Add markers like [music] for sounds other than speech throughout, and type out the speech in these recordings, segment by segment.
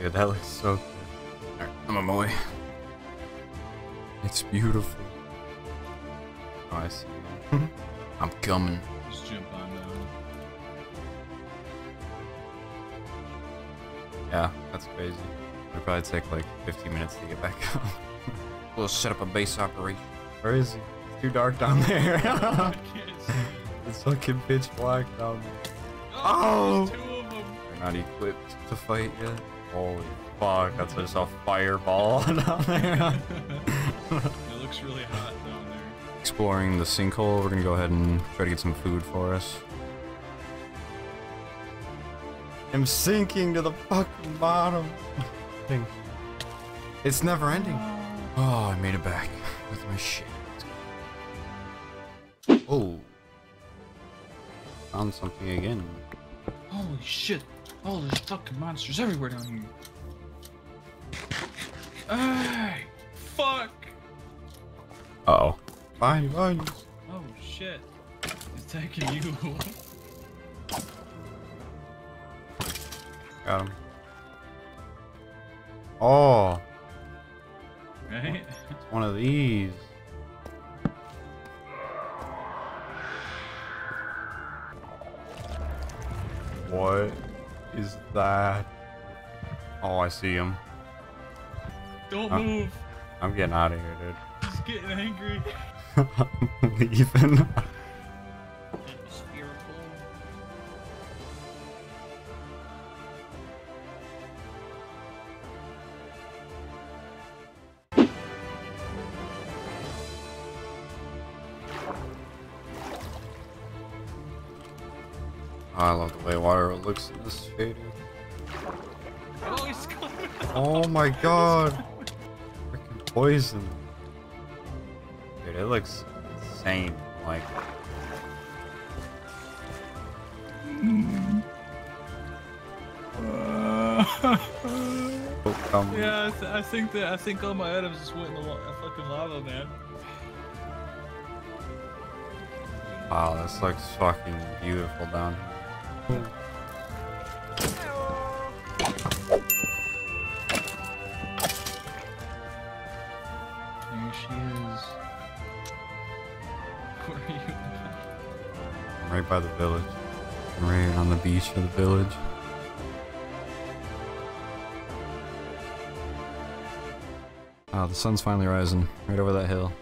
Dude, that looks so good. Alright, I'm on my way. It's beautiful. Oh, I see. [laughs] I'm coming. Just jump on down. Yeah, that's crazy. It'll probably take like 15 minutes to get back [laughs] up. we'll set up a base operation. Where is he? It's too dark down [laughs] there. I can't see. it's fucking pitch black down there. Oh! Oh! there's two of them. They're not equipped to fight yet. Holy fuck, that's just a fireball [laughs] down there. It looks really hot down there. Exploring the sinkhole, we're gonna go ahead and try to get some food for us. I'm sinking to the fucking bottom. Thing. It's never ending. Oh, I made it back with my shit. Oh. Found something again. Holy shit. Oh, there's fucking monsters everywhere down here. Hey! Fuck! Uh oh. Fine, fine. Oh shit. It's taking you. Got him. Oh, right? it's [laughs] one of these. What is that? Oh, I see him. Don't Huh? move. I'm getting out of here, dude. He's getting angry. [laughs] I'm leaving. I love the way water looks in this shading. Oh, my god. Freaking poison. Dude, it looks insane. Like, oh, come. [laughs] yeah, I, th I think that I think all my items just went in the uh, fucking lava, man. Wow, this looks fucking beautiful down here. There she is. [laughs] Where are you? I'm right by the village. I'm right on the beach of the village. Oh, the sun's finally rising right over that hill.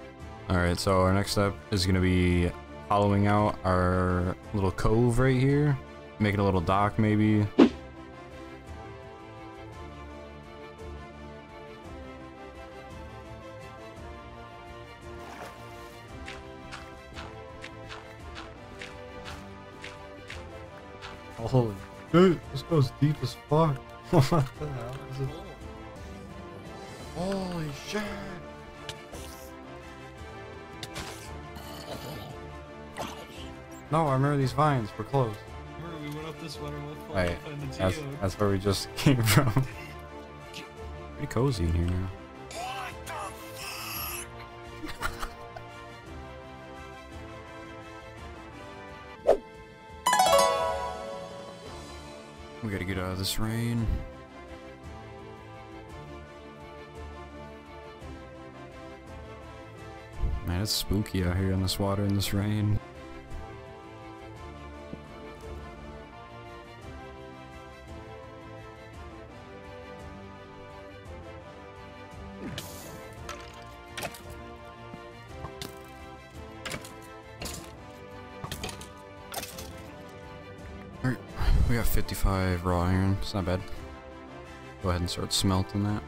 Alright, so our next step is going to be hollowing out our little cove right here. Making a little dock, maybe. Holy dude, this goes deep as fuck. [laughs] what the hell is it? Holy shit! No, I remember these vines were closed. This water waterfall Wait, to find the That's, that's where we just [laughs] came from. Pretty cozy in here now. We gotta get out of this rain. Man, it's spooky out here in this water in this rain. We got 55 raw iron. It's not bad. Go ahead and start smelting that.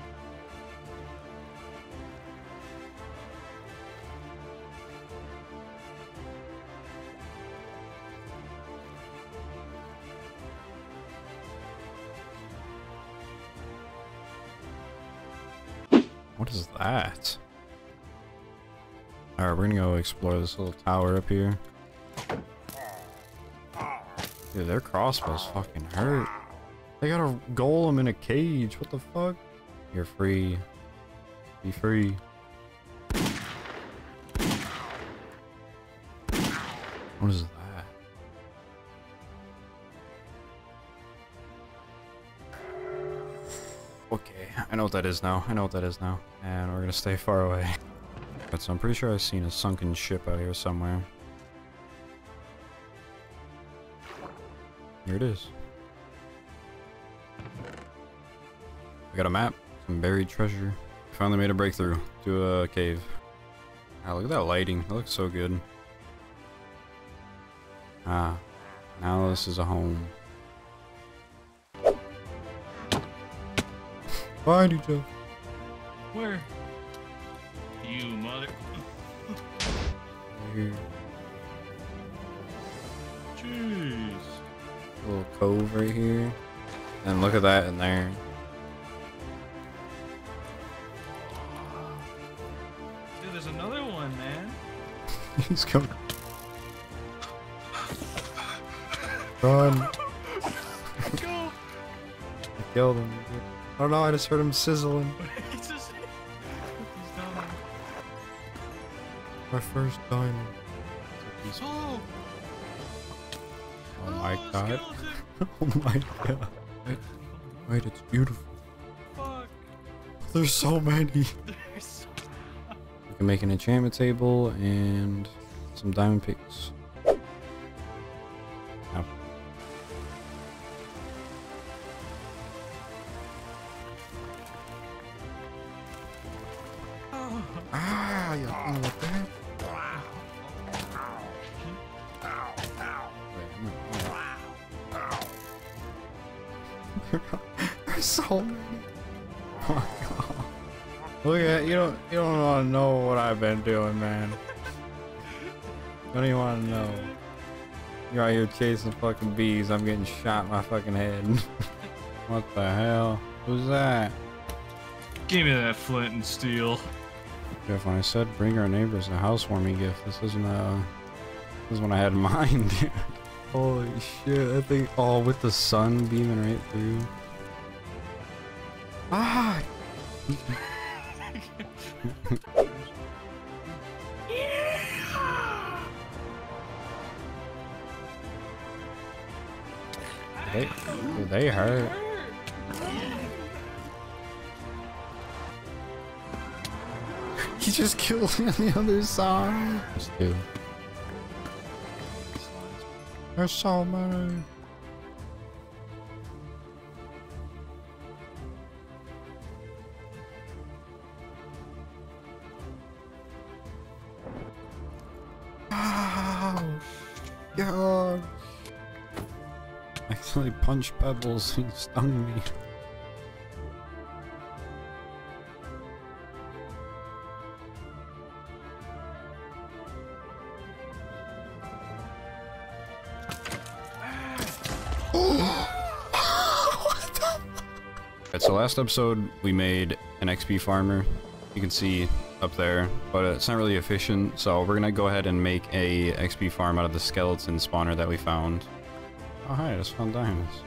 What is that? Alright, we're gonna go explore this little tower up here. Dude, their crossbows fucking hurt. They got a golem in a cage. What the fuck? You're free. Be free. What is that? Okay, I know what that is now. I know what that is now. And we're gonna stay far away. [laughs] But so I'm pretty sure I've seen a sunken ship out here somewhere. Here it is. We got a map, some buried treasure. Finally made a breakthrough to a cave. Ah, look at that lighting. It looks so good. Ah, now this is a home. Find you, Jeff. Where? You mother. Right here. Jeez. Little cove right here. And look at that in there. Dude, there's another one, man. [laughs] He's coming. Run. Go. I killed him. Oh no, I just heard him sizzling. [laughs] He's just. He's down there. My first diamond. Oh. Oh my god. [laughs] Oh my god. Wait, it's beautiful. Fuck. There's so many. There's so We can make an enchantment table and some diamond picks. There's [laughs] so many. Oh my god. Look at you don't you don't want to know what I've been doing, man. You don't even want to know. You're out here chasing fucking bees. I'm getting shot in my fucking head. [laughs] what the hell? Who's that? Give me that flint and steel. Jeff, when I said bring our neighbors a housewarming gift, this isn't uh this is what I had [laughs] in mind, dude. Holy shit, I think oh with the sun beaming right through. Ah they they hurt. He just killed me on the other side. There's two. There's so many. Ow! God! I accidentally punched Pebbles and he stung me. Alright, so last episode we made an XP farmer. You can see up there, but it's not really efficient, so we're gonna go ahead and make a XP farm out of the skeleton spawner that we found. Oh hi, I just found diamonds.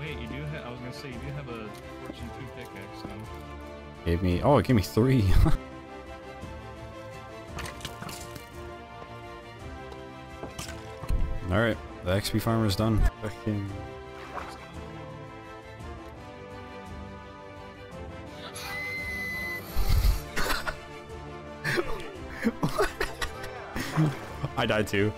Wait, you do have. I was gonna say, you do have a Fortune 2 pickaxe now. Gave me, oh, it gave me three. [laughs] Alright, the XP farmer is done. [laughs] I died too.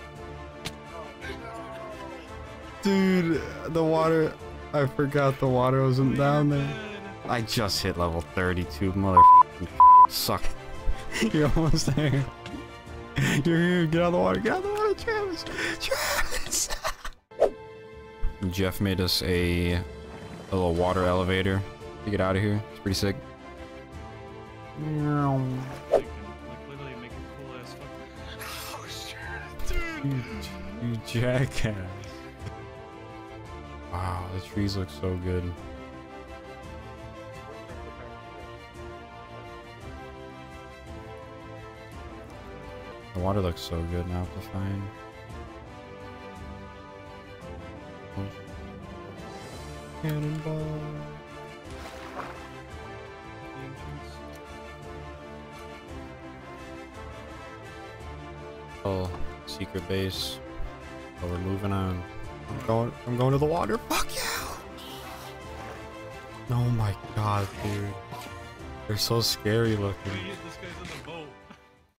Dude, the water. I forgot the water wasn't down there. I just hit level 32, mother suck. [laughs] You're almost there. You're here, get out of the water, get out of the water, Travis! Travis! [laughs] Jeff made us a, a little water elevator to get out of here. It's pretty sick. You, you jackass. Wow, the trees look so good. The water looks so good now to find. Cannonball. Oh, secret base. But we're moving on. I'm going. I'm going to the water. Fuck you! Oh my god, dude. They're so scary looking.